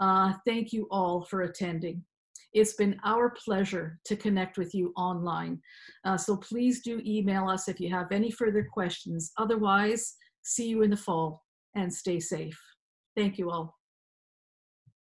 Uh, thank you all for attending. It's been our pleasure to connect with you online. Uh, so please do email us if you have any further questions. Otherwise, see you in the fall and stay safe. Thank you all.